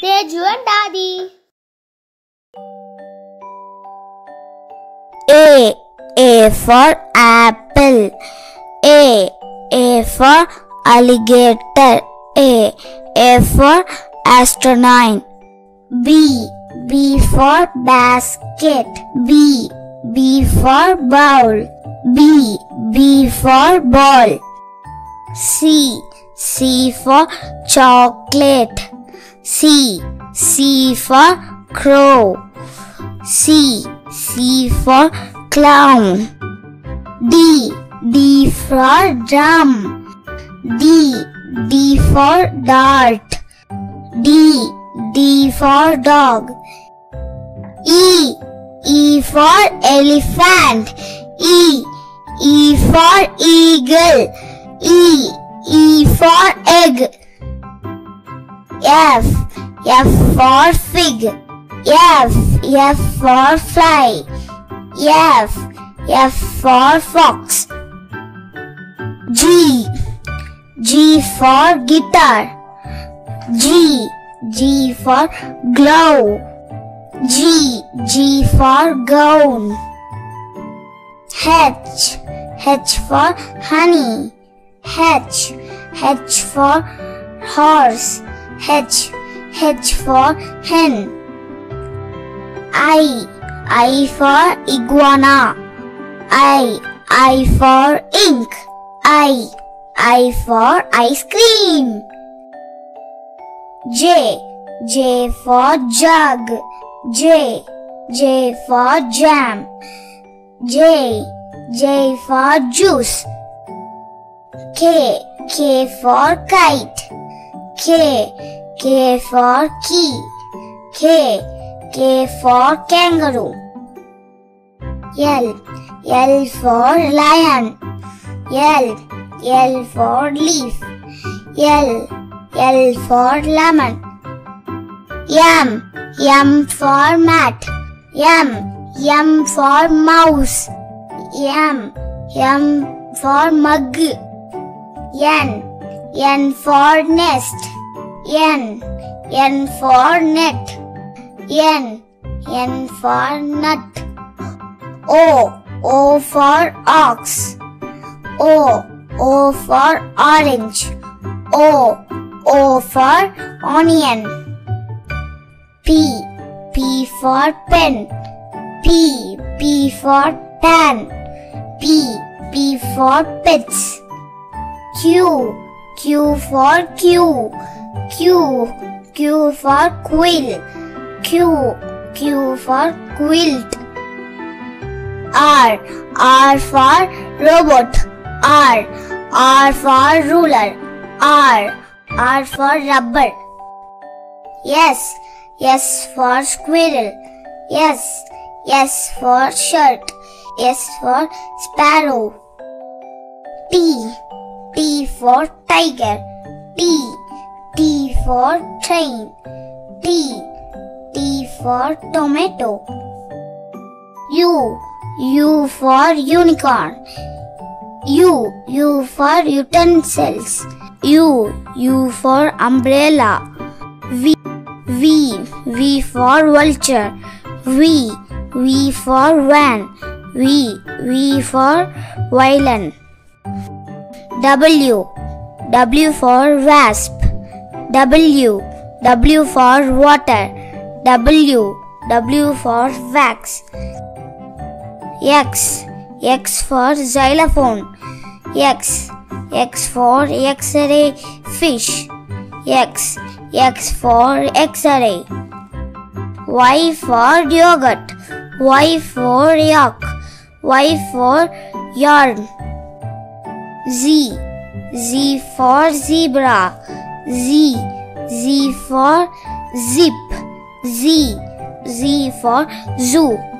Teju and Aadhi. A. A for apple. A. A for alligator. A. A for astronaut. B. B for basket. B. B for bowl. B. B for ball. C. C for chocolate. C. C for crow. C. C for clown. D. D for drum. D. D for dart. D. D for dog. E. E for elephant. E. E for eagle. E. E for egg. F. F for fig. F. F for fly. F. F for fox. G. G for guitar. G. G for glow. G. G for gown. H. H for honey. H. H for horse. H. H for hen. I. I for iguana. I. I for ink. I. I for ice cream. J. J for jug. J. J for jam. J. J for juice. K. K for kite. K. K for key. K. K for kangaroo. L. L for lion. L. L for leaf. L. L for lemon. M. M for mat. M. M for mouse. M. M for mug. N. N for nest. N. N for net. N. N for nut. O. O for ox. O. O for orange. O. O for onion. P. P for pen. P. P for pen. P. P for pets. Q. Q for Q. Q. Q for quill. Q. Q for quilt. R. R for robot. R. R for ruler. R. R for rubber. Yes, yes for squirrel. yes, yes for shirt. yes for sparrow. T. T for tiger. T. T for train. T. T for tomato. U. U for unicorn. U. U for utensils. U. U for umbrella. V. V. V for vulture. V. V for van. V. V for violin. W. W for wasp. W. W for water. W. W for wax. X. X for xylophone. X. X for X-ray fish. X. X for X-ray. Y for yogurt. Y for yak. Y for yarn. Z. Z for zebra. Z. Z for zip. Z. Z for zoo.